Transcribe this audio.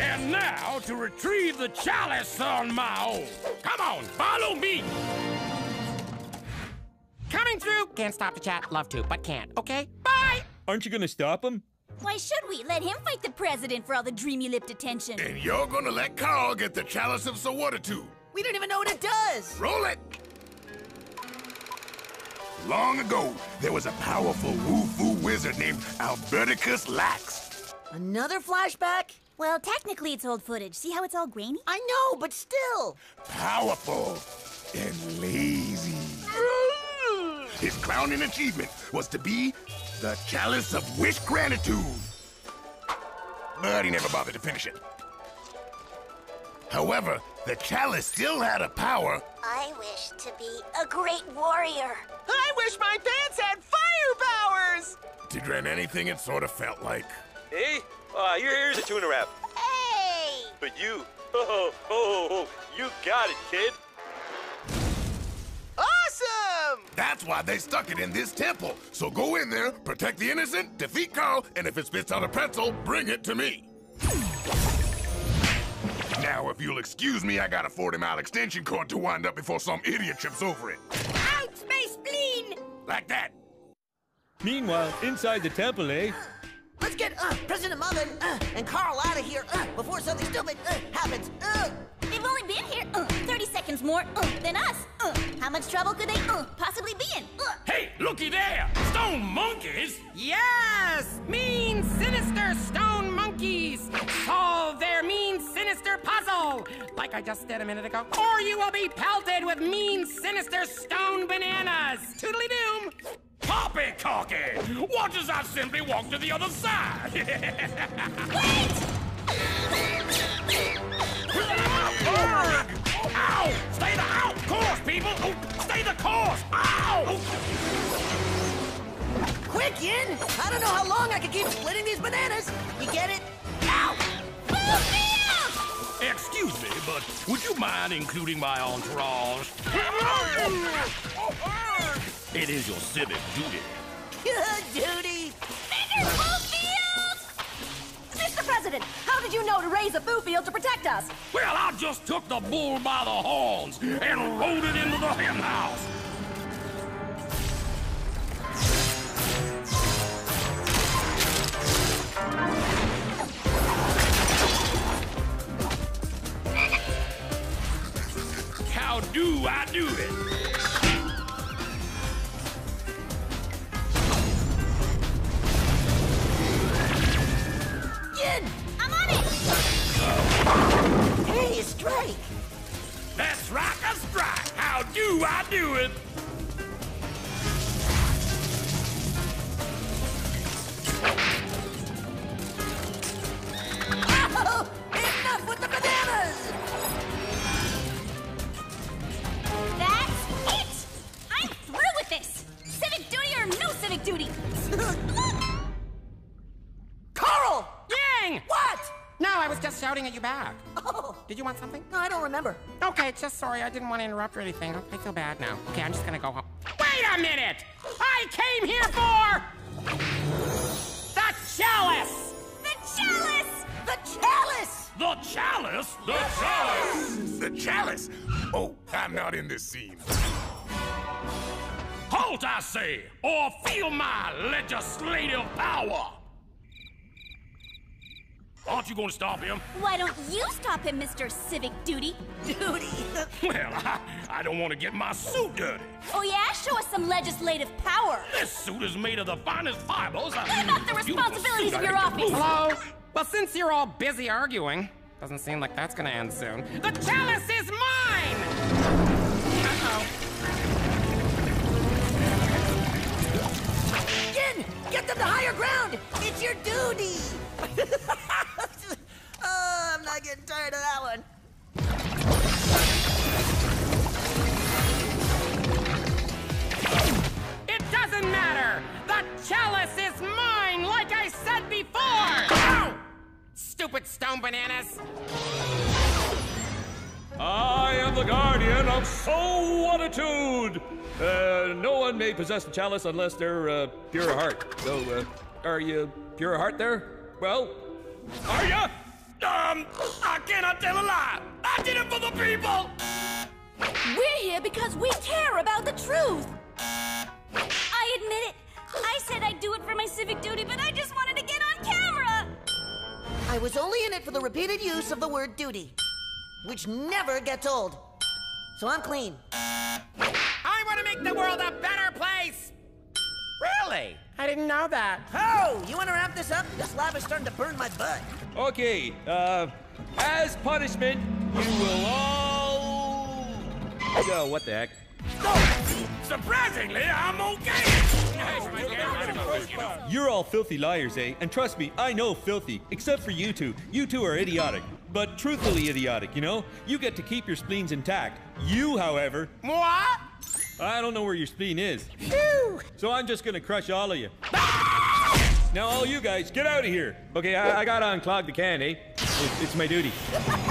And now to retrieve the chalice on my own. Come on, follow me. Coming through. Can't stop the chat. Love to, but can't. Okay? Bye! Aren't you gonna stop him? Why should we? Let him fight the president for all the dreamy lipped attention. And you're gonna let Carl get the chalice of Sawatitude. We don't even know what it does. Roll it! Long ago, there was a powerful Woo Foo wizard named Alberticus Lax. Another flashback? Well, technically it's old footage. See how it's all grainy? I know, but still. Powerful and lazy. His crowning achievement was to be the Chalice of Wish Gratitude. But he never bothered to finish it. However, the chalice still had a power. I wish to be a great warrior. I wish my pants had fire powers! To dread anything it sort of felt like. Hey, uh, here, here's a tuna wrap. Hey! But you, oh, oh, oh, you got it, kid. Awesome! That's why they stuck it in this temple. So go in there, protect the innocent, defeat Carl, and if it spits out a pretzel, bring it to me. Now, if you'll excuse me, I got a 40 mile extension cord to wind up before some idiot trips over it. Out, my spleen! Like that. Meanwhile, inside the temple, eh? Let's get uh, President Mullin uh, and Carl out of here uh, before something stupid uh, happens. Uh. They've only been here uh, 30 seconds more uh, than us. Uh, how much trouble could they uh, possibly be in? Uh. Hey, looky there! Stone monkeys! Yes! Mean, sinister stone monkeys! Solve their mean, sinister puzzle! Like I just did a minute ago. Or you will be pelted with mean, sinister stone bananas! Toodly doom! Poppycocky! Watch as I simply walk to the other side! Wait! Ow! Stay the out course, people! Oh, stay the course! Ow! Quick, Yin! I don't know how long I can keep splitting these bananas. You get it? Ow! Move me out! Excuse me, but would you mind including my entourage? It is your civic duty. Good duty! Mr. President, how did you know to raise a boo field to protect us? Well, I just took the bull by the horns and rode it into the hen do I do it? Oh, enough with the bananas! That's it! I'm through with this! Civic duty or no civic duty! Carl! Yang! What? No, I was just shouting at you back. Oh, Did you want something? no, I don't remember. Okay, just sorry, I didn't want to interrupt or anything. I feel bad now. Okay, I'm just gonna go home. Wait a minute! I came here for the chalice! The chalice! The chalice! The chalice? The chalice! The chalice! Oh, I'm not in this scene. Halt, I say, or feel my legislative power! Aren't you going to stop him? Why don't you stop him, Mr. Civic Duty? Duty! Well, I, I don't want to get my suit dirty. Oh yeah? Show us some legislative power! This suit is made of the finest fibers. What about the responsibilities of your office? Hello? Well, since you're all busy arguing, doesn't seem like that's gonna end soon. The chalice is mine! Uh-oh. Yin! Get them to higher ground! It's your duty! oh, I'm not getting tired of that one. It doesn't matter! The chalice is mine, like I said before! Ow! Stupid stone bananas! I am the guardian of Soul-Attitude! Uh, no one may possess the chalice unless they're uh, pure of heart. So, uh, are you pure of heart there? Well, Are ya? Um, I cannot tell a lie. I did it for the people. We're here because we care about the truth. I admit it. I said I'd do it for my civic duty, but I just wanted to get on camera. I was only in it for the repeated use of the word duty, which never gets old. So I'm clean. I want to make the world a better place. Really? I didn't know that. Oh, you want to wrap this up? This lava's starting to burn my butt. Okay, uh, as punishment, you will all. Yo, what the heck? Surprisingly, I'm okay. You're all filthy liars, eh? And trust me, I know filthy, except for you two. You two are idiotic. But truthfully idiotic, you know? You get to keep your spleens intact. You, however, What? I don't know where your spleen is. So I'm just gonna crush all of you. Now, all you guys, get out of here. Okay, I, I gotta unclog the can, eh? It's, it's my duty.